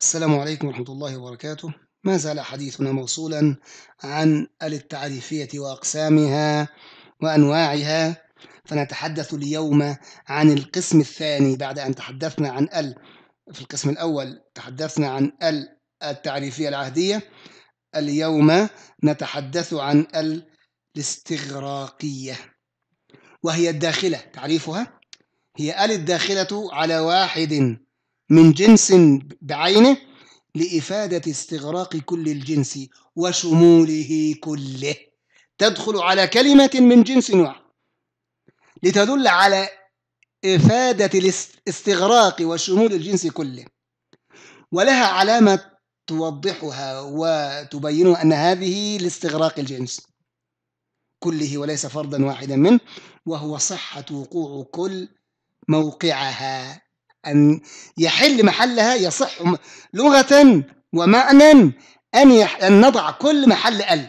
السلام عليكم ورحمة الله وبركاته. ما زال حديثنا موصولا عن ال التعريفية وأقسامها وأنواعها. فنتحدث اليوم عن القسم الثاني بعد أن تحدثنا عن ال في القسم الأول تحدثنا عن ال التعريفية العهدية. اليوم نتحدث عن ال الاستغراقية. وهي الداخلة تعريفها؟ هي ال الداخلة على واحد. من جنس بعينه لإفادة استغراق كل الجنس وشموله كله. تدخل على كلمة من جنس واحد لتدل على إفادة الاستغراق وشمول الجنس كله. ولها علامة توضحها وتبين أن هذه لاستغراق الجنس كله وليس فردا واحدا منه وهو صحة وقوع كل موقعها. أن يحل محلها يصح لغة ومعنى أن, يح... أن نضع كل محل ال.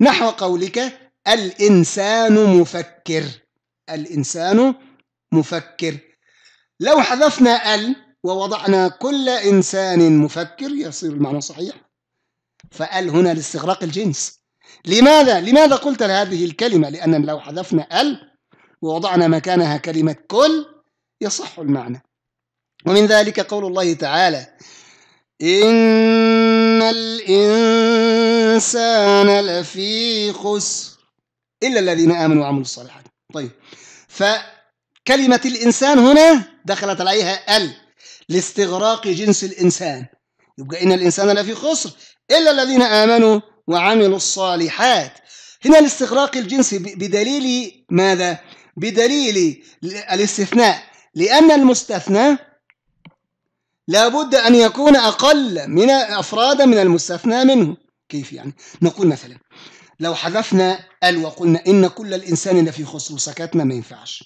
نحو قولك الإنسان مفكر. الإنسان مفكر. لو حذفنا ال ووضعنا كل إنسان مفكر يصير المعنى صحيح. فال هنا لاستغراق الجنس. لماذا؟ لماذا قلت هذه الكلمة؟ لأن لو حذفنا ال ووضعنا مكانها كلمة كل يصح المعنى. ومن ذلك قول الله تعالى إن الإنسان لفي خسر إلا الذين آمنوا وعملوا الصالحات. طيب فكلمة الإنسان هنا دخلت عليها ال لاستغراق جنس الإنسان. يبقى إن الإنسان لفي خسر إلا الذين آمنوا وعملوا الصالحات. هنا الاستغراق الجنس بدليل ماذا؟ بدليل الاستثناء. لأن المستثنى لابد أن يكون أقل من أفرادا من المستثنى منه كيف يعني؟ نقول مثلا لو حذفنا ال وقلنا إن كل الإنسان لفي خسر وسكتنا ما ينفعش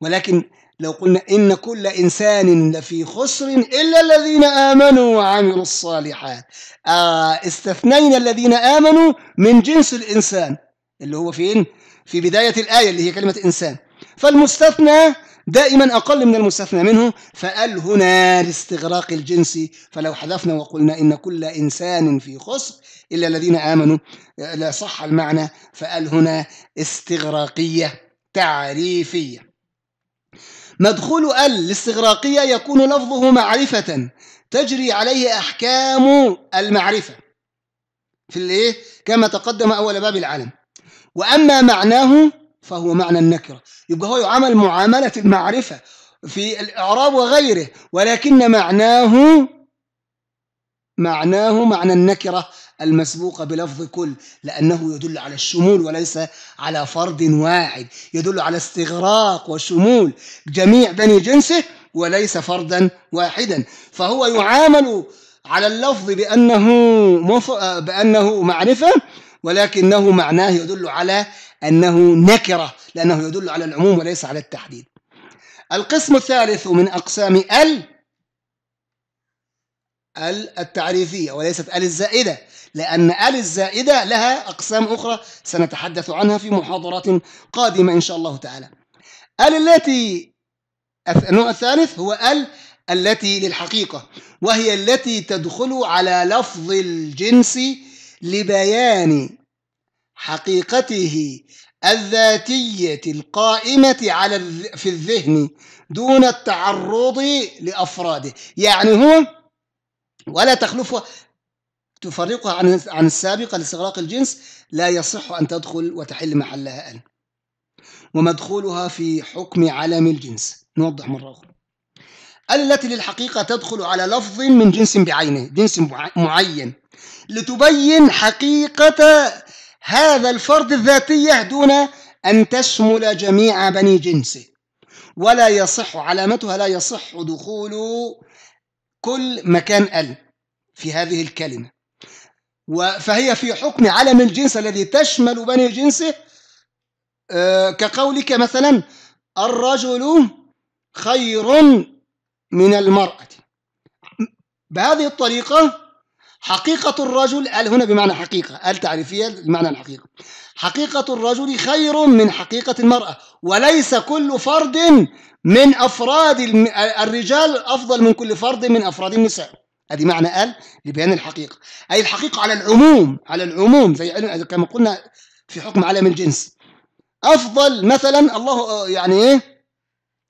ولكن لو قلنا إن كل إنسان لفي خسر إلا الذين آمنوا وعملوا الصالحات آه استثنينا الذين آمنوا من جنس الإنسان اللي هو فين؟ في بداية الآية اللي هي كلمة إنسان فالمستثنى دائما أقل من المستثنى منه فال هنا لاستغراق الجنس فلو حذفنا وقلنا إن كل إنسان في خسر إلا الذين آمنوا لا صح المعنى فال هنا استغراقية تعريفية. مدخول ال الاستغراقية يكون لفظه معرفة تجري عليه أحكام المعرفة. في الإيه؟ كما تقدم أول باب العالم. وأما معناه فهو معنى النكرة يبقى هو يعامل معاملة المعرفة في الإعراب وغيره ولكن معناه معناه معنى النكرة المسبوقة بلفظ كل لأنه يدل على الشمول وليس على فرد واحد يدل على استغراق وشمول جميع بني جنسه وليس فردا واحدا فهو يعامل على اللفظ بأنه. بأنه معرفة ولكنه معناه يدل على أنه نكرة لأنه يدل على العموم وليس على التحديد. القسم الثالث من أقسام ال ال التعريفية وليست ال الزائدة لأن ال الزائدة لها أقسام أخرى سنتحدث عنها في محاضرات قادمة إن شاء الله تعالى. ال التي النوع الثالث هو ال التي للحقيقة وهي التي تدخل على لفظ الجنس لبيان حقيقته الذاتية القائمة على في الذهن دون التعرض لأفراده. يعني هو ولا تخلفها تفرقها عن عن السابقة لاستغراق الجنس لا يصح أن تدخل وتحل محلها أن. ومدخولها في حكم علم الجنس. نوضح مرة أخرى. التي للحقيقة تدخل على لفظ من جنس بعينه جنس معين لتبين حقيقة هذا الفرد الذاتية دون أن تشمل جميع بني جنسه. ولا يصح علامتها لا يصح دخول كل مكان ال في هذه الكلمة. فهي في حكم علم الجنس الذي تشمل بني جنسه كقولك مثلا الرجل خير من المرأة. بهذه الطريقة حقيقة الرجل قال هنا بمعنى حقيقة قال تعريفية بمعنى الحقيقة. حقيقة الرجل خير من حقيقة المرأة وليس كل فرد من أفراد الرجال أفضل من كل فرد من أفراد النساء. ادي معنى ال لبيان الحقيقة. أي الحقيقة على العموم على العموم زي كما قلنا في حكم علم الجنس. أفضل مثلا الله يعني إيه؟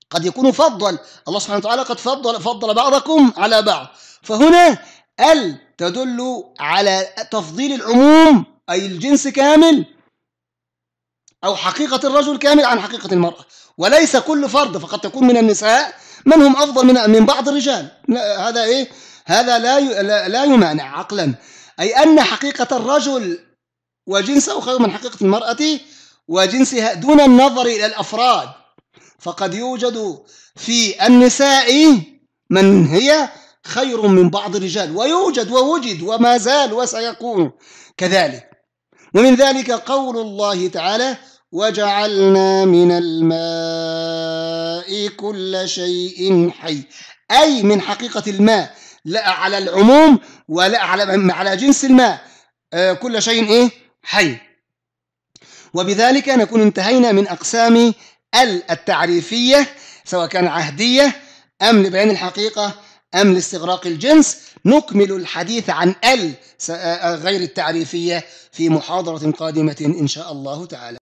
قد يكون فضل. الله سبحانه وتعالى قد فضل فضل بعضكم على بعض. فهنا ال تدل على تفضيل العموم أي الجنس كامل أو حقيقة الرجل كامل عن حقيقة المرأة. وليس كل فرد فقد تكون من النساء من هم أفضل من من بعض الرجال. هذا إيه؟ هذا لا لا, لا يمانع عقلا. أي أن حقيقة الرجل وجنسه خير من حقيقة المرأة وجنسها دون النظر إلى الأفراد. فقد يوجد في النساء من هي خير من بعض الرجال ويوجد ووجد وما زال وسيكون كذلك. ومن ذلك قول الله تعالى وجعلنا من الماء كل شيء حي أي من حقيقة الماء لا على العموم ولا على على جنس الماء آه، كل شيء إيه؟ حي. وبذلك نكون انتهينا من أقسام ال التعريفية سواء كان عهدية أم لبيان الحقيقة أم لاستغراق الجنس نكمل الحديث عن ال س- آه، غير التعريفية في محاضرة قادمة إن شاء الله تعالى.